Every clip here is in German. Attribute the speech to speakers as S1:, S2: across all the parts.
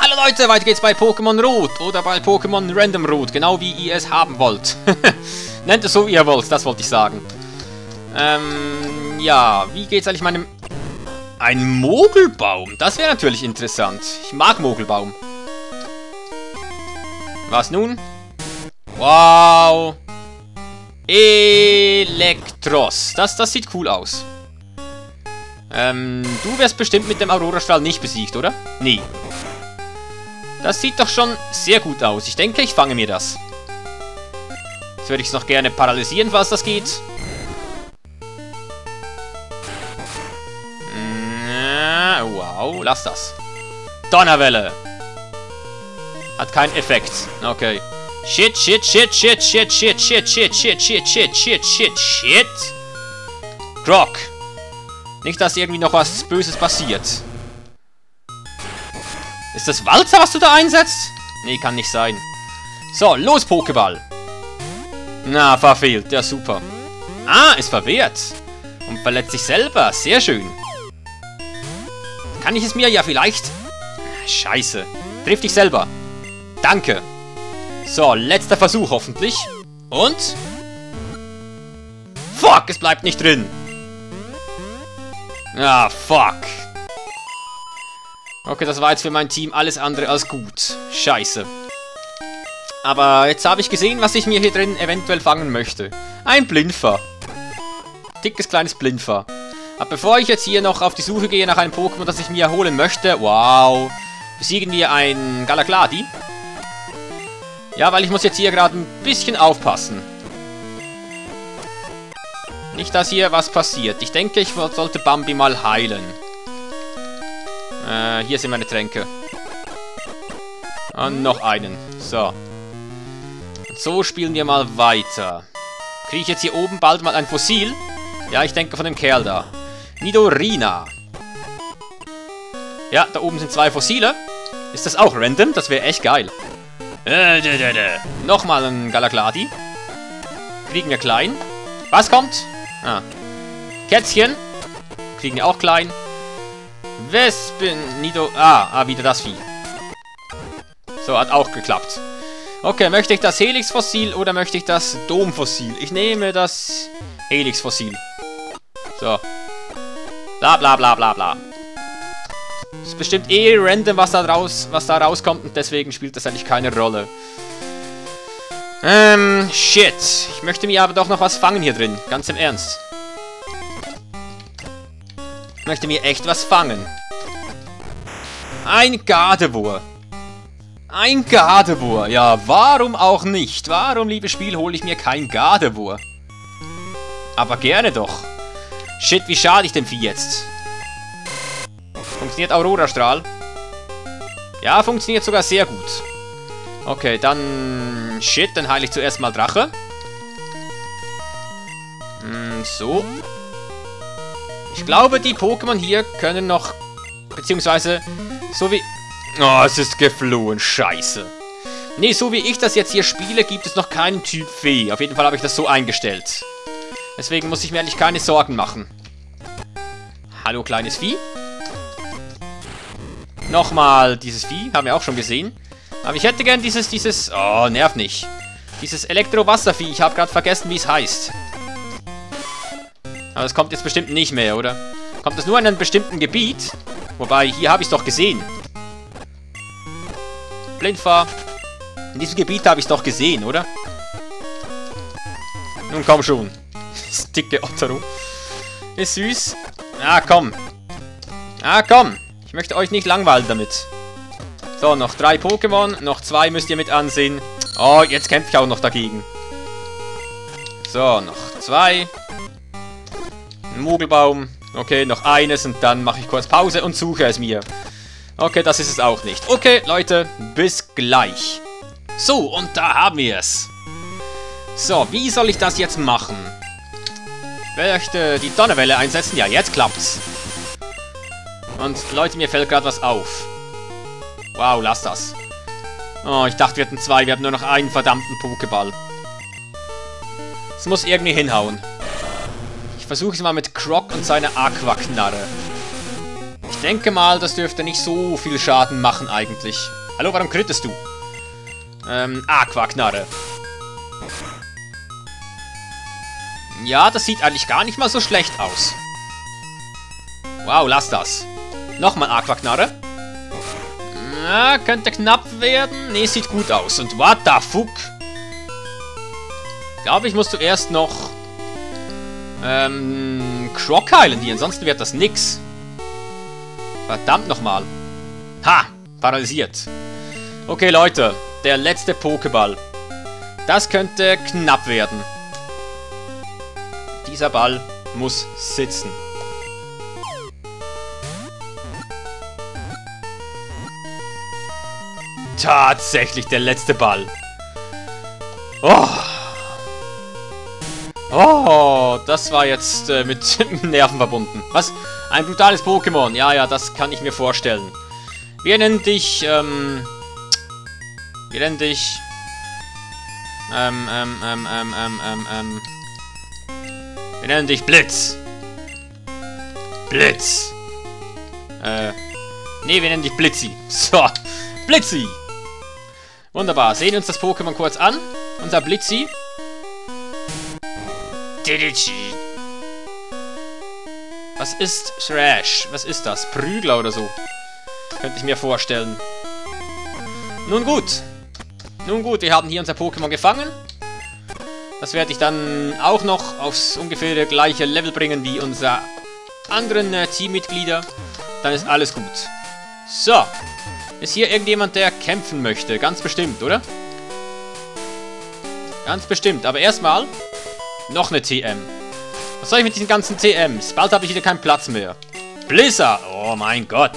S1: Hallo Leute, weiter geht's bei Pokémon Rot oder bei Pokémon Random Rot, genau wie ihr es haben wollt. Nennt es so, wie ihr wollt, das wollte ich sagen. Ähm, ja, wie geht's eigentlich meinem... Ein Mogelbaum, das wäre natürlich interessant. Ich mag Mogelbaum. Was nun? Wow. Elektros. Das, das sieht cool aus. Ähm, du wärst bestimmt mit dem Aurora-Strahl nicht besiegt, oder? Nee. Das sieht doch schon sehr gut aus. Ich denke, ich fange mir das. Jetzt würde ich es noch gerne paralysieren, falls das geht. Wow, lass das. Donnerwelle. Hat keinen Effekt. Okay. Shit, shit, shit, shit, shit, shit, shit, shit, shit, shit, shit, shit, shit, shit. Grog. Nicht, dass irgendwie noch was Böses passiert. Ist das Walzer, was du da einsetzt? Nee, kann nicht sein. So, los, Pokéball. Na, verfehlt. Ja, super. Ah, ist verwehrt. Und verletzt sich selber. Sehr schön. Kann ich es mir ja vielleicht... Scheiße. Triff dich selber. Danke. So, letzter Versuch hoffentlich. Und? Fuck, es bleibt nicht drin. Ah, fuck. Okay, das war jetzt für mein Team alles andere als gut. Scheiße. Aber jetzt habe ich gesehen, was ich mir hier drin eventuell fangen möchte. Ein Blindfer. Dickes kleines Blindfer. Aber bevor ich jetzt hier noch auf die Suche gehe nach einem Pokémon, das ich mir holen möchte... Wow. Besiegen wir ein Galagladi. Ja, weil ich muss jetzt hier gerade ein bisschen aufpassen. Nicht, dass hier was passiert. Ich denke, ich sollte Bambi mal heilen. Äh, hier sind meine Tränke. Und noch einen. So. Und so spielen wir mal weiter. Kriege ich jetzt hier oben bald mal ein Fossil? Ja, ich denke von dem Kerl da. Nidorina. Ja, da oben sind zwei Fossile. Ist das auch random? Das wäre echt geil. Äh, dä, dä, dä. Nochmal ein Galagladi. Kriegen wir klein. Was kommt? Ah. Kätzchen. Kriegen wir auch klein. Wespen, Nido... Ah, ah, wieder das Vieh. So, hat auch geklappt. Okay, möchte ich das Helix-Fossil oder möchte ich das Dom-Fossil? Ich nehme das Helix-Fossil. So. Bla bla bla bla bla. Ist bestimmt eh random, was da, raus, was da rauskommt und deswegen spielt das eigentlich keine Rolle. Ähm, shit. Ich möchte mir aber doch noch was fangen hier drin. Ganz im Ernst. Ich möchte mir echt was fangen. Ein Gardevoir. Ein Gardevoir. Ja, warum auch nicht? Warum, liebes Spiel, hole ich mir kein Gardevoir? Aber gerne doch. Shit, wie schade ich dem Vieh jetzt? Funktioniert Aurora-Strahl? Ja, funktioniert sogar sehr gut. Okay, dann... Shit, dann heile ich zuerst mal Drache. Hm, so. Ich glaube, die Pokémon hier können noch... Beziehungsweise, so wie... Oh, es ist geflohen. Scheiße. Nee, so wie ich das jetzt hier spiele, gibt es noch keinen Typ Fee. Auf jeden Fall habe ich das so eingestellt. Deswegen muss ich mir eigentlich keine Sorgen machen. Hallo, kleines Vieh. Nochmal dieses Vieh, haben wir auch schon gesehen. Aber ich hätte gern dieses, dieses... Oh, nerv nicht. Dieses Elektro-Wasservieh, ich habe gerade vergessen, wie es heißt. Aber es kommt jetzt bestimmt nicht mehr, oder? Kommt es nur in einem bestimmten Gebiet? Wobei, hier habe ich es doch gesehen. Blindfahr. In diesem Gebiet habe ich es doch gesehen, oder? Nun komm schon. Das dicke Ottero. Ist süß. Ah, komm. Ah, komm. Ich möchte euch nicht langweilen damit. So, noch drei Pokémon. Noch zwei müsst ihr mit ansehen. Oh, jetzt kämpfe ich auch noch dagegen. So, noch zwei. Ein Mogelbaum. Okay, noch eines und dann mache ich kurz Pause und suche es mir. Okay, das ist es auch nicht. Okay, Leute, bis gleich. So, und da haben wir es. So, wie soll ich das jetzt machen? möchte die Donnerwelle einsetzen. Ja, jetzt klappt's. Und Leute, mir fällt gerade was auf. Wow, lass das. Oh, ich dachte, wir hätten zwei. Wir haben nur noch einen verdammten Pokéball. Es muss irgendwie hinhauen. Ich versuche es mal mit Croc und seiner Aquaknarre. Ich denke mal, das dürfte nicht so viel Schaden machen eigentlich. Hallo, warum krittest du? Ähm, Aquaknarre. Ja, das sieht eigentlich gar nicht mal so schlecht aus. Wow, lass das. Nochmal Aquaknarre. Na, könnte knapp werden. Ne, sieht gut aus. Und what the fuck? Glaube, ich muss zuerst noch ähm, Croc heilen hier. Ansonsten wird das nix. Verdammt nochmal. Ha! Paralysiert. Okay, Leute. Der letzte Pokéball. Das könnte knapp werden. Dieser Ball muss sitzen. Tatsächlich der letzte Ball. Oh. Oh, das war jetzt äh, mit Nerven verbunden. Was? Ein brutales Pokémon. Ja, ja, das kann ich mir vorstellen. Wir nennen dich, ähm... Wir nennen dich... Ähm, ähm, ähm, ähm, ähm, ähm, ähm... Wir nennen dich Blitz. Blitz. Äh... Nee, wir nennen dich Blitzi. So. Blitzi. Wunderbar. Sehen uns das Pokémon kurz an. Unser Blitzi. Was ist Thrash? Was ist das? Prügler oder so? Könnte ich mir vorstellen. Nun gut. Nun gut, wir haben hier unser Pokémon gefangen. Das werde ich dann auch noch aufs ungefähr gleiche Level bringen wie unsere anderen äh, Teammitglieder. Dann ist alles gut. So. Ist hier irgendjemand, der kämpfen möchte? Ganz bestimmt, oder? Ganz bestimmt. Aber erstmal noch eine TM. Was soll ich mit diesen ganzen TMs? Bald habe ich wieder keinen Platz mehr. Blizzard! Oh mein Gott.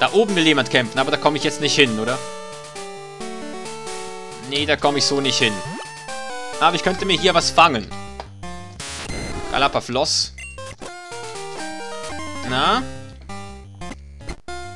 S1: Da oben will jemand kämpfen, aber da komme ich jetzt nicht hin, oder? Nee, da komme ich so nicht hin. Aber ich könnte mir hier was fangen. Galapafloss. Na?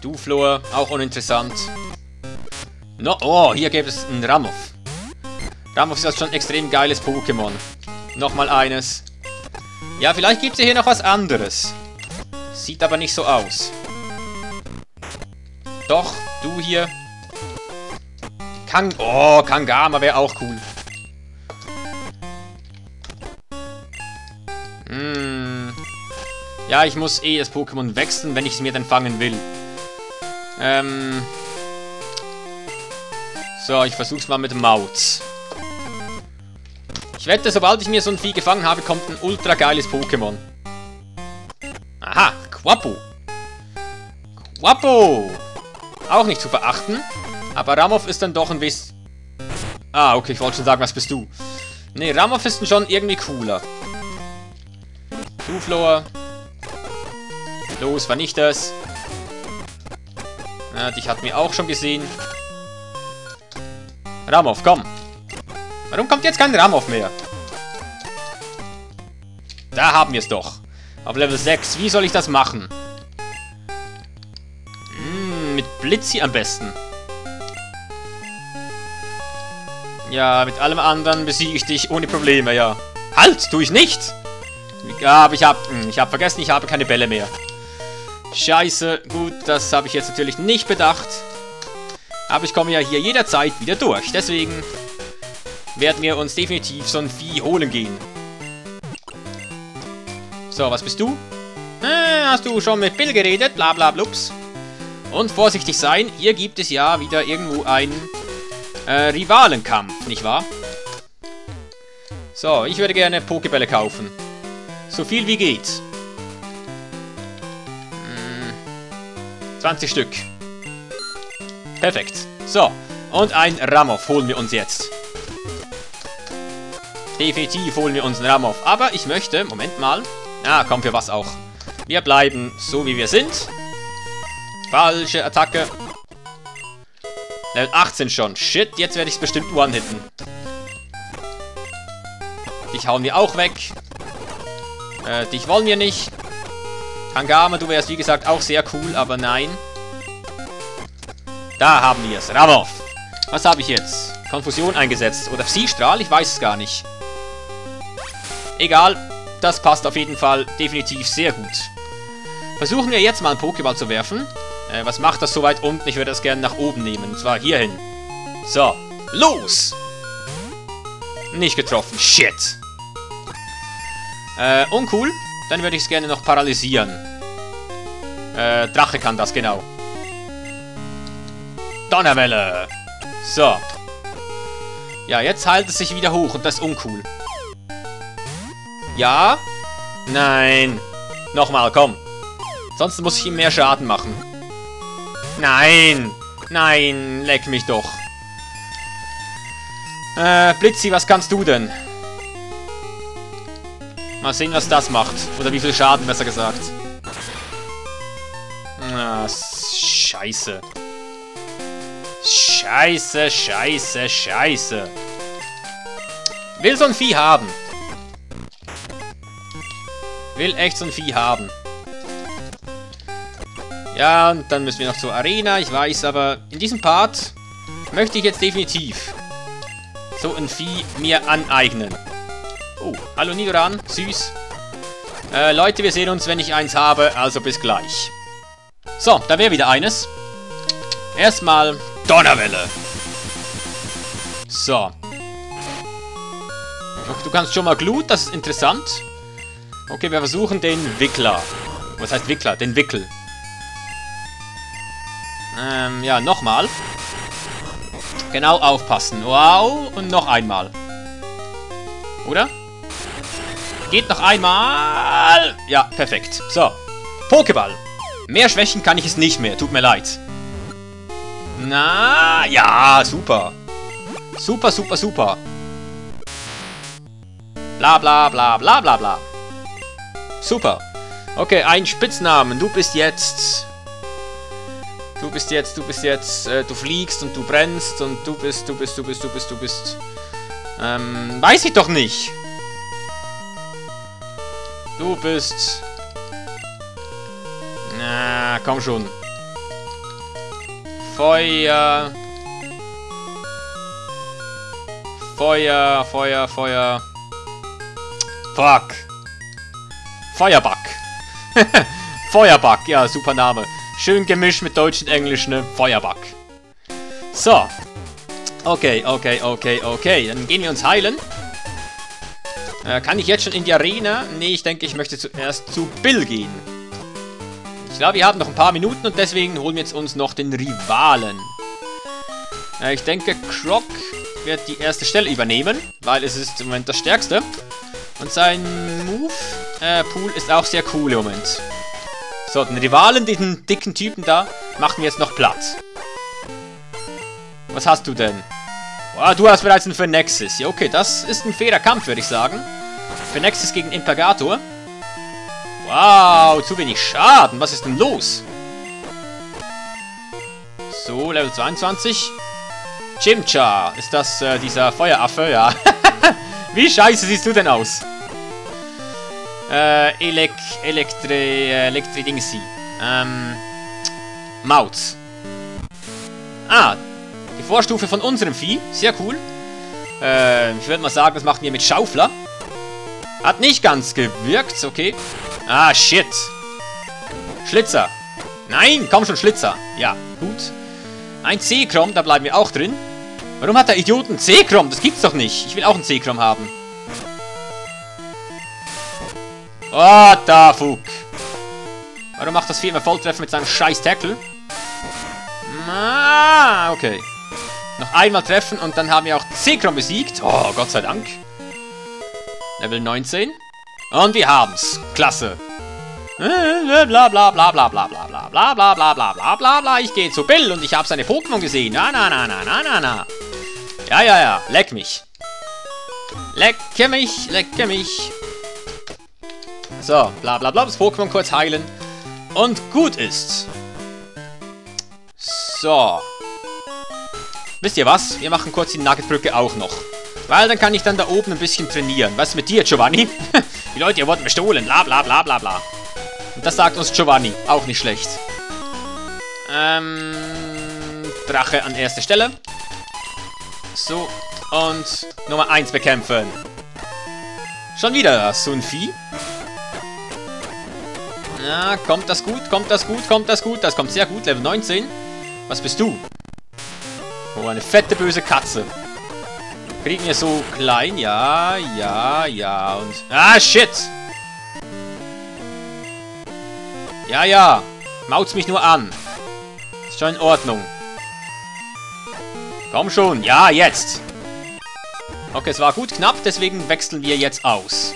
S1: Duflor, auch uninteressant. No, oh, hier gibt es einen Ramoth. Ramoth ist das schon ein extrem geiles Pokémon. Nochmal eines. Ja, vielleicht gibt es hier noch was anderes. Sieht aber nicht so aus. Doch, du hier. Kang... Oh, Kangama wäre auch cool. Hm. Ja, ich muss eh das Pokémon wechseln, wenn ich es mir dann fangen will. Ähm... So, ich versuch's mal mit Maut. Ich wette, sobald ich mir so ein Vieh gefangen habe, kommt ein ultra geiles Pokémon. Aha, Quapo. Quapo. Auch nicht zu verachten. Aber Ramoth ist dann doch ein bisschen... Ah, okay, ich wollte schon sagen, was bist du? Nee, Ramoth ist dann schon irgendwie cooler. Zuflor. Los, vernicht es. Ja, dich hat mir auch schon gesehen. Ramoth, komm. Warum kommt jetzt kein Ramoth mehr? Da haben wir es doch. Auf Level 6. Wie soll ich das machen? Hm, mit Blitzi am besten. Ja, mit allem anderen besiege ich dich ohne Probleme, ja. Halt, tue ich nicht! Ja, aber ich habe hm, ich hab vergessen, ich habe keine Bälle mehr. Scheiße, gut, das habe ich jetzt natürlich nicht bedacht. Aber ich komme ja hier jederzeit wieder durch. Deswegen werden wir uns definitiv so ein Vieh holen gehen. So, was bist du? Äh, hast du schon mit Bill geredet? Bla bla blups. Und vorsichtig sein, hier gibt es ja wieder irgendwo einen äh, Rivalenkampf, nicht wahr? So, ich würde gerne Pokebälle kaufen. So viel wie geht. 20 Stück. Perfekt. So, und ein Ramoff holen wir uns jetzt. Definitiv holen wir uns einen Ramoff. Aber ich möchte, Moment mal. Ah, komm, für was auch. Wir bleiben so, wie wir sind. Falsche Attacke. Level 18 schon. Shit, jetzt werde ich es bestimmt one-hitten. Dich hauen wir auch weg. Äh, dich wollen wir nicht. Kangama, du wärst wie gesagt auch sehr cool, aber nein. Da haben wir es. Ramoff. Was habe ich jetzt? Konfusion eingesetzt. Oder Psi-Strahl? Ich weiß es gar nicht. Egal, das passt auf jeden Fall definitiv sehr gut. Versuchen wir jetzt mal einen Pokéball zu werfen. Äh, was macht das so weit unten? Ich würde das gerne nach oben nehmen. Und zwar hierhin. So. Los! Nicht getroffen. Shit. Äh, uncool. Dann würde ich es gerne noch paralysieren. Äh, Drache kann das, genau. Donnerwelle. So. Ja, jetzt heilt es sich wieder hoch und das ist uncool. Ja? Nein. Nochmal, komm. Sonst muss ich ihm mehr Schaden machen. Nein. Nein, leck mich doch. Äh, Blitzi, was kannst du denn? Mal sehen, was das macht. Oder wie viel Schaden, besser gesagt. Ah, scheiße. Scheiße, scheiße, scheiße. Will so ein Vieh haben. Will echt so ein Vieh haben. Ja, und dann müssen wir noch zur Arena. Ich weiß, aber in diesem Part möchte ich jetzt definitiv so ein Vieh mir aneignen. Oh, hallo Nidoran. Süß. Äh, Leute, wir sehen uns, wenn ich eins habe. Also bis gleich. So, da wäre wieder eines. Erstmal Donnerwelle. So. Du kannst schon mal Glut, das ist interessant. Okay, wir versuchen den Wickler. Was heißt Wickler? Den Wickel. Ähm, ja, nochmal. Genau aufpassen. Wow, und noch einmal. Oder? Geht noch einmal. Ja, perfekt. So. Pokéball. Mehr schwächen kann ich es nicht mehr. Tut mir leid. Na, ja, super. Super, super, super. Bla, bla, bla, bla, bla, bla. Super. Okay, ein Spitznamen. Du bist jetzt... Du bist jetzt, du bist jetzt, äh, du fliegst und du brennst und du bist, du bist, du bist, du bist, du bist. Ähm, weiß ich doch nicht. Du bist... Na, komm schon. Feuer. Feuer, Feuer, Feuer. Fuck. Feuerback. Feuerback, ja, super Name. Schön gemischt mit Deutsch und Englisch, ne? Feuerback. So. Okay, okay, okay, okay. Dann gehen wir uns heilen. Äh, kann ich jetzt schon in die Arena? Nee, ich denke, ich möchte zuerst zu Bill gehen. Ich glaube, wir haben noch ein paar Minuten und deswegen holen wir jetzt uns noch den Rivalen. Äh, ich denke, Croc wird die erste Stelle übernehmen, weil es ist im Moment das Stärkste. Und sein Move-Pool äh, ist auch sehr cool im Moment. So, den Rivalen, diesen dicken Typen da, machen wir jetzt noch platt. Was hast du denn? Oh, du hast bereits einen Phenexis. Ja, okay, das ist ein fairer Kampf, würde ich sagen. Phenexis gegen Impergator. Wow, zu wenig Schaden. Was ist denn los? So, Level 22. Chimcha. Ist das äh, dieser Feueraffe? Ja. Wie scheiße siehst du denn aus? Äh, Elek... Elektri... Äh, Elektri-Dingsi. Ähm... Maut. Ah, die Vorstufe von unserem Vieh. Sehr cool. Äh, ich würde mal sagen, das machen wir mit Schaufler. Hat nicht ganz gewirkt, okay. Ah, shit. Schlitzer. Nein, komm schon, Schlitzer. Ja, gut. Ein C-Krom, da bleiben wir auch drin. Warum hat der Idiot einen C-Krom? Das gibt's doch nicht. Ich will auch einen C-Krom haben. What the fuck? Warum macht das Vieh immer Volltreffer mit seinem scheiß Tackle? Ah, okay. Noch einmal treffen und dann haben wir auch C-Krom besiegt. Oh, Gott sei Dank. Level 19. Und wir haben's. Klasse. Bla bla bla bla bla bla bla bla bla bla bla bla bla bla bla. Ich gehe zu Bill und ich habe seine Pokémon gesehen. Na na na na na na na. Ja ja ja. Leck mich. Lecke mich, lecke mich. So, bla bla bla. Das Pokémon kurz heilen. Und gut ist. So. Wisst ihr was? Wir machen kurz die Nuggetbrücke auch noch. Weil dann kann ich dann da oben ein bisschen trainieren. Was ist mit dir, Giovanni? die Leute, ihr wollt mir stohlen. Bla bla bla bla bla. Und das sagt uns Giovanni. Auch nicht schlecht. Ähm, Drache an erster Stelle. So. Und Nummer 1 bekämpfen. Schon wieder so ein Vieh. Na, kommt das gut? Kommt das gut? Kommt das gut? Das kommt sehr gut. Level 19. Was bist du? Oh, eine fette, böse Katze. Kriegen wir so klein? Ja, ja, ja. Und... Ah, shit! Ja, ja. Maut's mich nur an. Ist schon in Ordnung. Komm schon. Ja, jetzt. Okay, es war gut knapp, deswegen wechseln wir jetzt aus.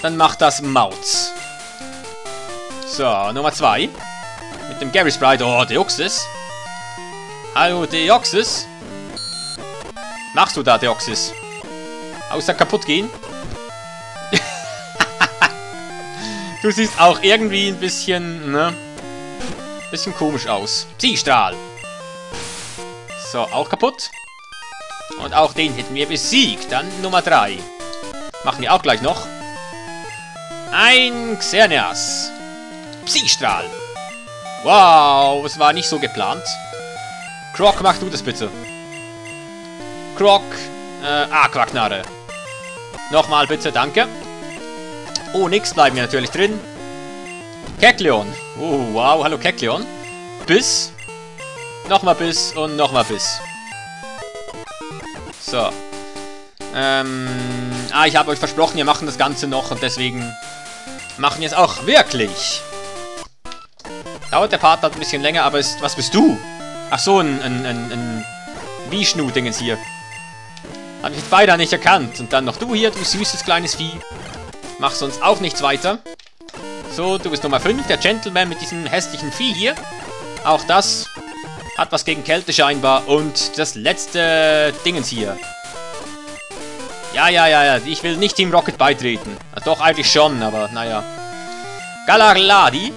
S1: Dann macht das Mautz. So, Nummer 2. Mit dem Gary Sprite. Oh, Deoxys. Hallo, Deoxys. Machst du da, Deoxys? Außer kaputt gehen? du siehst auch irgendwie ein bisschen, ne? Bisschen komisch aus. Ziehstrahl. So, auch kaputt. Und auch den hätten wir besiegt. Dann Nummer 3. Machen wir auch gleich noch. Ein Xerneas. Psystrahl. Wow, es war nicht so geplant. Croc, mach du das bitte. Croc, äh, Aquaknarre. Nochmal bitte, danke. Oh, nix bleiben wir natürlich drin. Kekleon. Oh, wow, hallo Kekleon. Biss. Nochmal Biss und nochmal Biss. So. Ähm, ah, ich habe euch versprochen, wir machen das Ganze noch und deswegen machen wir es auch wirklich. Dauert der Part ein bisschen länger, aber ist... Was bist du? Ach so, ein, ein, ein, ein Wischnu-Dingens hier. Habe ich jetzt beide nicht erkannt. Und dann noch du hier, du süßes kleines Vieh. Mach sonst auch nichts weiter. So, du bist Nummer 5, der Gentleman mit diesem hässlichen Vieh hier. Auch das hat was gegen Kälte scheinbar. Und das letzte Dingens hier. Ja, ja, ja, ja. Ich will nicht Team Rocket beitreten. Doch, eigentlich schon, aber naja. Galarladi.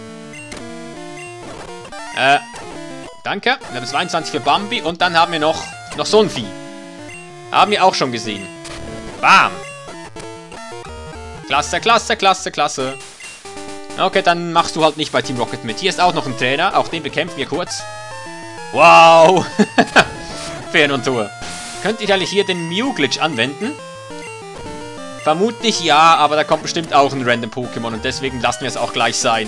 S1: Äh, danke. Level 22 für Bambi. Und dann haben wir noch, noch so ein Vieh. Haben wir auch schon gesehen. Bam. Klasse, klasse, klasse, klasse. Okay, dann machst du halt nicht bei Team Rocket mit. Hier ist auch noch ein Trainer. Auch den bekämpfen wir kurz. Wow. Fern und Tor. Könnt ihr eigentlich hier den Mew-Glitch anwenden? Vermutlich ja, aber da kommt bestimmt auch ein random Pokémon und deswegen lassen wir es auch gleich sein.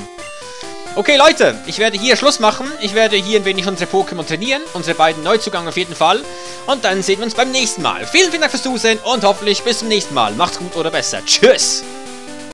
S1: Okay, Leute, ich werde hier Schluss machen. Ich werde hier ein wenig unsere Pokémon trainieren. Unsere beiden Neuzugänge auf jeden Fall. Und dann sehen wir uns beim nächsten Mal. Vielen, vielen Dank fürs Zusehen und hoffentlich bis zum nächsten Mal. Macht's gut oder besser. Tschüss!